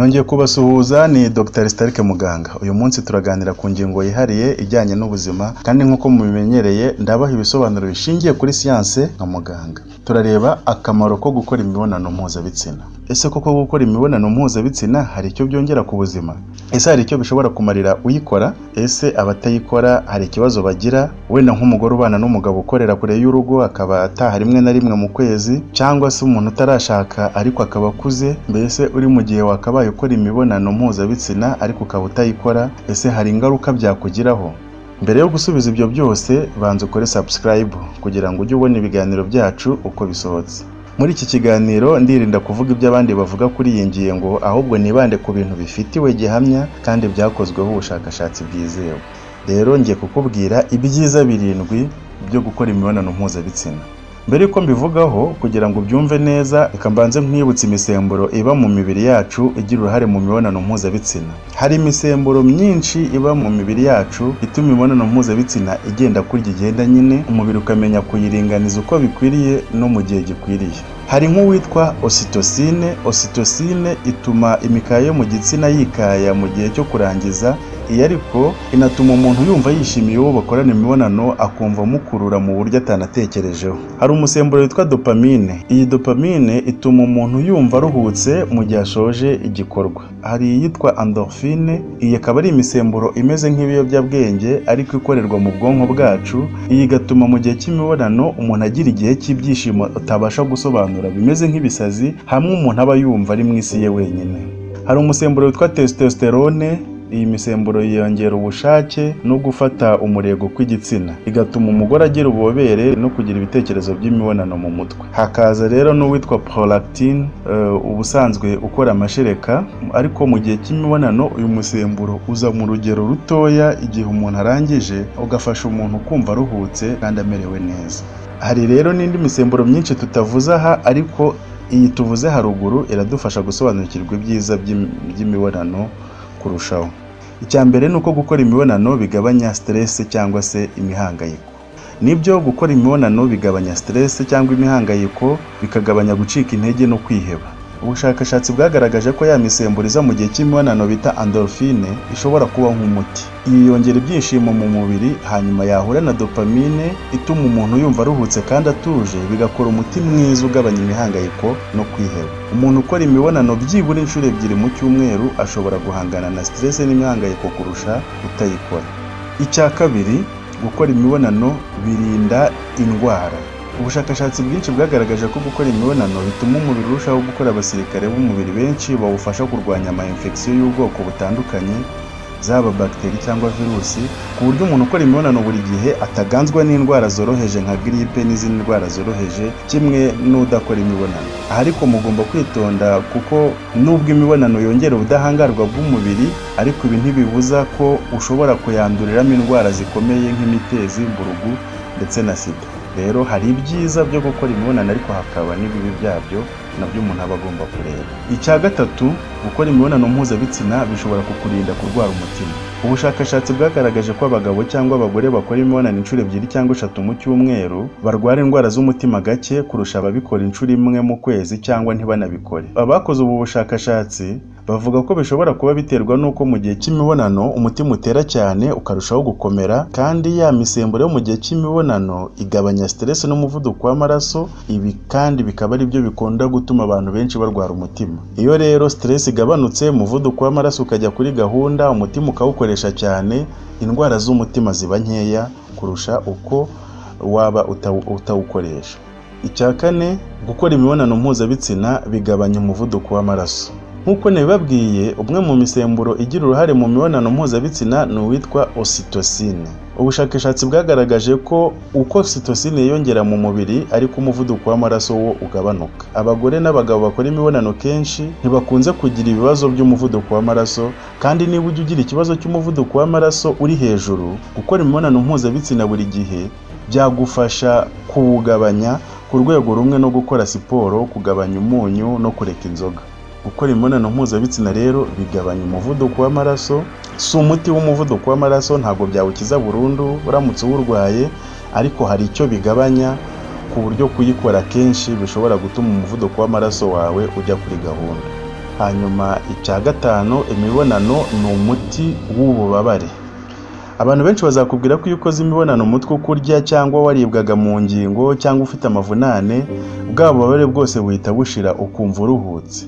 nongeye kubasuhuza ni Dr. Starike Muganga uyu munsi turaganira ku ngingo yihariye ijyanye n'ubuzima kandi nk'uko mubimenyereye ndabaha ibisobanuro bishingiye kuri siyanse nka muganga. Turareba akamaro ko gukora imibonano mpuzabitsina. Ese koko gukora imibonano mpuzabitsina hari icyo byongera ku buzima? Ese hari icyo bishobora kumarira uyikora? Ese abatayikora hari ikibazo bagira? Wenda nk'umugore ubana n'umugabo ukorera kure y'urugo akaba ataha rimwe na rimwe mu kwezi cyangwa se umuntu utarashaka ariko akaba akuze mbese uri mu gihe wakabaye ukora imibonano mpuzabitsina ariko ukaba utayikora ese hari ingaruka byakugiraho? Mbere yo gusubiza ibyo byose banza ukore subscribe kugira ngo ujye ubona ibiganiro byacu uko bisohotse. Muri iki kiganiro ndirinda kuvuga ibyo abandi bavuga kuri iyi ngingo ahubwo nibande ku bintu bifitiwe gihamya kandi byakozweho ubushakashatsi bwizewe. Rero ngiye kukubwira ibyiza birindwi byo gukora imibonano mpuzabitsina. Mbere yuko mbivugaho kugira ngo ubyumve neza reka mbanze nkwibutsa imisemburo iba mu mibiri yacu igira uruhare mu mibonano mpuzabitsina. Hari imisemburo myinshi iba mu mibiri yacu ituma imibonano mpuzabitsina igenda kurya igenda nyine umubiri ukamenya kuyiringaniza uko bikwiriye no mu gihe gikwiriye. Hari nk'uwitwa ositosine ositosine ituma imikaya yo mu gitsina yikaya mu gihe cyo kurangiza iyi ariko inatuma umuntu yumva yishimiye uwo bakorana imibonano akumva amukurura mu buryo atanatekerejeho. Hari umusemburo witwa dopamine. Iyi dopamine ituma umuntu yumva aruhutse mu gihe ashoje igikorwa. Hari iyitwa endorphine. Iyi akaba ari imisemburo imeze nk'ibiyobyabwenge ariko ikorerwa mu bwonko bwacu. Iyi igatuma mu gihe cy'imibonano umuntu agira igihe cy'ibyishimo utabasha gusobanura bimeze nk'ibisazi hamwe umuntu aba yumva ari mu isi ye wenyine. Hari umusemburo witwa testosterone. Iyi misemburo yongera ubushake no gufata umurego kw'igitsina. Igatuma umugore agira ububobere no kugira ibitekerezo by'imibonano mu mutwe. Hakaza rero n'uwitwa prolactine ubusanzwe ukora amashereka ariko mu gihe cy'imibonano uyu musemburo uza mu rugero rutoya igihe umuntu arangije ugafasha umuntu kumva aruhutse kandi amerewe neza. Hari rero n'indi misemburo myinshi tutavuze aha ariko iyi tuvuze haruguru iradufasha gusobanukirwa ibyiza by'imibonano kurushaho. Icya mbere ni uko gukora imibonano bigabanya siteresi cyangwa se imihangayiko. Nibyo gukora imibonano bigabanya siteresi cyangwa imihangayiko bikagabanya gucika intege no kwiheba. Ubushakashatsi bwagaragaje ko ya misemburo iza mu gihe cy'imibonano bita endorphine ishobora kuba nk'umuti. Iyi yongera ibyishimo mu mubiri hanyuma yahura na dopamine ituma umuntu yumva aruhutse kandi atuje bigakora umuti mwiza ugabanya imihangayiko no kwiheba. Umuntu ukora imibonano byibura inshuro ebyiri mu cyumweru ashobora guhangana na siteresi n'imihangayiko kurusha utayikora icya kabiri gukora imibonano birinda indwara. Ubushakashatsi bwinshi bwagaragaje ko gukora imibonano bituma umubiri urushaho gukora abasirikare b'umubiri benshi bawufasha kurwanya ama infection y'ubwoko butandukanye zaba bagiteri cyangwa virusi ku buryo umuntu ukora imibonano buri gihe ataganzwa n'indwara zoroheje nka giripe n'izindi ndwara zoroheje kimwe n'udakora imibonano. Aha ariko mugomba kwitonda kuko nubwo imibonano yongera ubudahangarwa bw'umubiri ariko ibi ntibibuza ko ushobora kuyanduriramo indwara zikomeye nk'imitezi mburugu ndetse na sida. Rero hari ibyiza byo gukora imibonano ariko hakaba n'ibibi byabyo na byo umuntu aba agomba kureba. Icya gatatu gukora imibonano mpuzabitsina bishobora kukurinda kurwara umutima. Ubushakashatsi bwagaragaje ko abagabo cyangwa abagore bakora imibonano inshuro ebyiri cyangwa eshatu mu cyumweru barwara indwara z'umutima gake kurusha ababikora inshuro imwe mu kwezi cyangwa ntibanabikore abakoze ubu bushakashatsi bavuga ko bishobora kuba biterwa n'uko mu gihe cy'imibonano umutima utera cyane ukarushaho gukomera kandi ya misemburo yo mu gihe cy'imibonano igabanya siteresi n'umuvuduko w'amaraso ibi kandi bikaba ari byo bikunda gutuma abantu benshi barwara umutima. Iyo rero siteresi igabanutse umuvuduko w'amaraso ukajya kuri gahunda umutima ukawukoresha cyane indwara z'umutima ziba nkeya kurusha uko waba utawukoresha. Icya kane gukora imibonano mpuzabitsina bigabanya umuvuduko w'amaraso. Nk'uko nabibabwiye umwe mu misemburo igira uruhare mu mibonano mpuzabitsina ni uwitwa ositosine ubushakashatsi bwagaragaje ko uko ositosine yiyongera mu mubiri ariko umuvuduko w'amaraso wo ugabanuka. Abagore n'abagabo bakora imibonano kenshi ntibakunze kugira ibibazo by'umuvuduko w'amaraso kandi niba ujya ugira ikibazo cy'umuvuduko w'amaraso uri hejuru gukora imibonano mpuzabitsina buri gihe byagufasha kuwugabanya ku rwego rumwe no gukora siporo kugabanya umunyu no kureka inzoga. Gukora imibonano mpuzabitsina rero bigabanya umuvuduko w'amaraso si umuti w'umuvuduko w'amaraso ntabwo byawukiza burundu uramutse uwurwaye ariko hari icyo bigabanya ku buryo kuyikora kenshi bishobora gutuma umuvuduko w'amaraso wawe ujya kuri gahunda. Hanyuma icya gatanu imibonano ni umuti w'ububabare. Abantu benshi bazakubwira ko iyo ukoze imibonano umutwe ukurya cyangwa waribwaga mu ngingo cyangwa ufite amavunane bwa bubabare bwose buhita bushira ukumva uruhutse.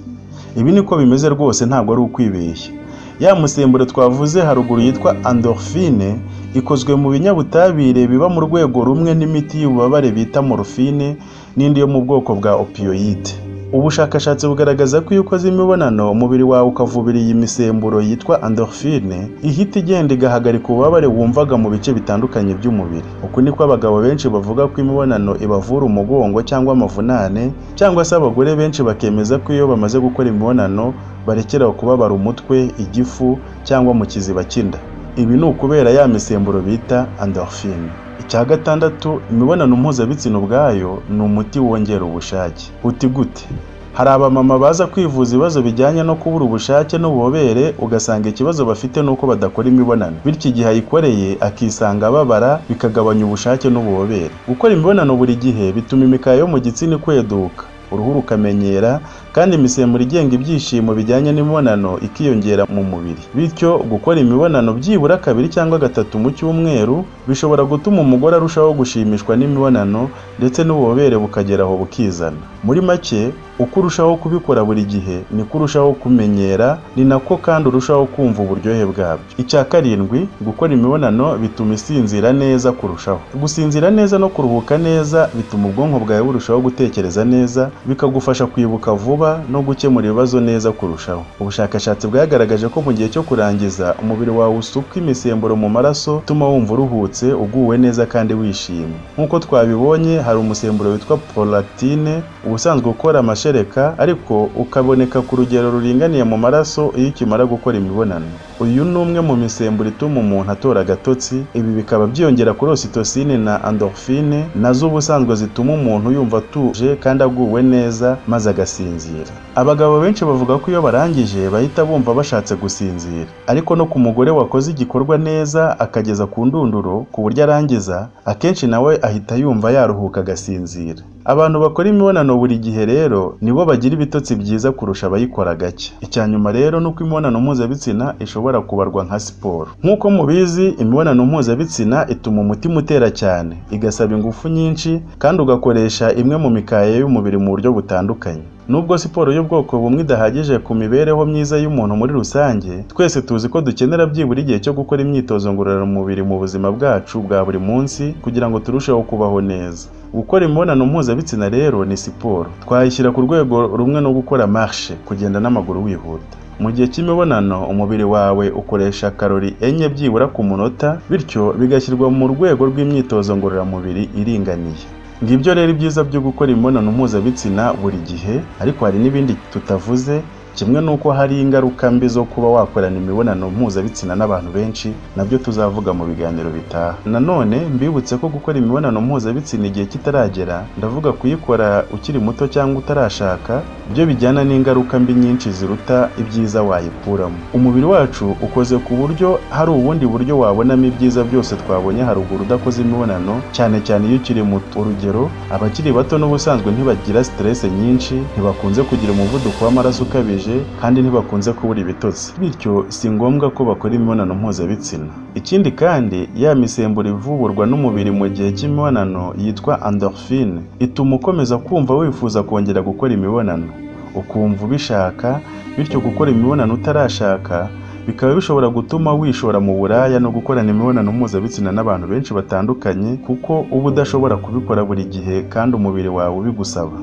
Ibi niko bimeze rwose ntabwo ari ukwibeshya. Ya musemburo twavuze haruguru yitwa endorphine ikozwe mu binyabutabire biba mu rwego rumwe n'imiti y'ububabare bita morphine n'indi yo mu bwoko bwa opioid. Ubushakashatsi bugaragaza ko iyo ukoze imibonano umubiri wawe ukavubira iyi misemburo yitwa endorphine. Ihita igenda igahagarika ububabare wumvaga mu bice bitandukanye by'umubiri. Uku niko abagabo benshi bavuga ko imibonano ibavura umugongo cyangwa amavunane cyangwa se abagore benshi bakemeza ko iyo bamaze gukora imibonano barekera kubabara umutwe igifu cyangwa mu kiziba cy'inda. Ibi ni ukubera ya misemburo bita endorphine. Icya gatandatu imibonano mpuzabitsina ubwayo ni umuti wongera ubushake. Uti gute? Hari abamama baza kwivuza ibibazo bijyanye no kubura ubushake n'ububobere ugasanga ikibazo bafite ni uko badakora imibonano. Bityo igihe ayikoreye akisanga ababara bikagabanya ubushake n'ububobere. Gukora imibonano buri gihe bituma imikaya yo mu gitsina ikweduka. Uruhu rukamenyera kandi imisemburo igenga ibyishimo bijyanye n'imibonano ikiyongera mu mubiri. Bityo gukora imibonano byibura kabiri cyangwa gatatu mu cyumweru bishobora gutuma umugore arushaho gushimishwa n'imibonano ndetse n'ububobere bukagera aho bukizana. Muri make uko urushaho kubikora buri gihe niko urushaho kumenyera ni nako kandi urushaho kumva uburyohe bwabyo. Icya karindwi gukora imibonano bituma isinzira neza kurushaho. Gusinzira neza no kuruhuka neza bituma ubwonko bwawe burushaho gutekereza neza bikagufasha kwibuka vuba no gukemura ibibazo neza kurushaho. Ubushakashatsi bwagaragaje ko mu gihe cyo kurangiza umubiri wawe usuka imisemburo mu maraso utuma wumva uruhutse uguwe neza kandi wishimye. Nk'uko twabibonye hari umusemburo witwa prolactine ubusanzwe ukora amashereka ariko ukaboneka ku rugero ruringaniye mu maraso iyo ukimara gukora imibonano. Uyu ni umwe mu misemburo ituma umuntu atora agatotsi. Ibi bikaba byiyongera kuri ocytocine na endorphine na zo ubusanzwe zituma umuntu yumva atuje kandi aguwe neza maze agasinzira. Abagabo benshi bavuga ko iyo barangije bahita bumva bashatse gusinzira. Ariko no ku mugore wakoze igikorwa neza akageza ku ndunduro ku buryo arangiza akenshi nawe ahita yumva yaruhuka agasinzira. Abantu bakora imibonano buri gihe rero nibo bagira ibitotsi byiza kurusha abayikora gake. Icya nyuma rero ni uko imibonano mpuzabitsina ishobora kubarwa nka siporo. Nk'uko mubizi imibonano mpuzabitsina ituma umutima utera cyane igasaba ingufu nyinshi kandi ugakoresha imwe mu mikaya y'umubiri mu buryo butandukanye. Nubwo siporo y'ubwoko bumwe idahagije ku mibereho myiza y'umuntu muri rusange twese tuzi ko dukenera byibura igihe cyo gukora imyitozo ngororamubiri mu buzima bwacu bwa buri munsi kugira ngo turusheho kubaho neza. Gukora imibonano mpuzabitsina rero ni siporo. Twayishyira ku rwego rumwe no gukora marshe kugenda n'amaguru wihuta. Mu gihe cy'imibonano umubiri wawe ukoresha karori enye byibura ku munota bityo bigashyirwa mu rwego rw'imyitozo ngororamubiri iringaniye. Ngibyo rero ibyiza byo gukora imibonano mpuzabitsina buri gihe ariko hari n'ibindi tutavuze kimwe n'uko hari ingaruka mbi zo kuba wakorana imibonano mpuzabitsina n'abantu benshi na byo tuzavuga mu biganiro bitaha. Nanone mbibutse ko gukora imibonano mpuzabitsina igihe kitaragera ndavuga kuyikora ukiri muto cyangwa utarashaka byo bijyana n'ingaruka mbi nyinshi ziruta ibyiza wayikuramo. Umubiri wacu ukoze ku buryo hari ubundi buryo wabonamo ibyiza byose twabonye haruguru udakoze imibonano cyane cyane iyo ukiri muto. Urugero abakiri bato n'ubusanzwe ntibagira stress nyinshi ntibakunze kugira umuvuduko w'amaraso ukabije. Kandi ntibakunze kubura ibitotsi. Bityo si ngombwa ko bakora imibonano mpuzabitsina. Ikindi kandi ya misemburo ivuburwa n'umubiri mu gihe cy'imibonano yitwa endorphine ituma ukomeza kumva wifuza kongera gukora imibonano. Ukumva ubishaka bityo gukora imibonano utarashaka bikaba bishobora gutuma wishora mu buraya no gukorana imibonano mpuzabitsina n'abantu benshi batandukanye kuko uba udashobora kubikora buri gihe kandi umubiri wawe ubigusaba.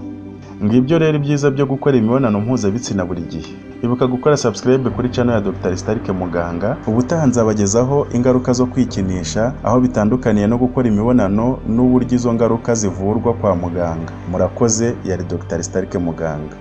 Ngibyo rero ibyiza byo gukora imibonano mpuzabitsina buri gihe ibuka gukora subscribe kuri channel ya Dr. Starike Muganga ubutaha nzabagezaho ingaruka zo kwikinisha aho bitandukaniye no gukora imibonano n'uburyo izo ngaruka zivurwa kwa muganga murakoze yari Dr. Starike Muganga